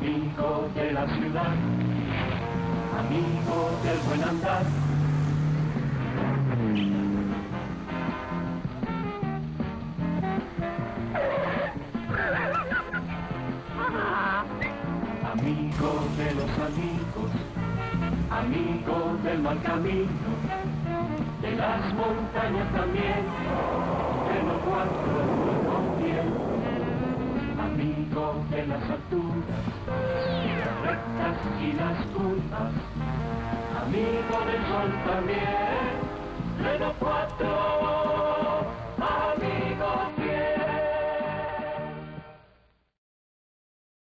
amigo de la ciudad, amigo del buen andar. Amigo de los amigos, amigo del mal camino, de las montañas también, de los cuatro también. Amigo de las alturas, las rectas y las curvas, amigo del sol también, los cuatro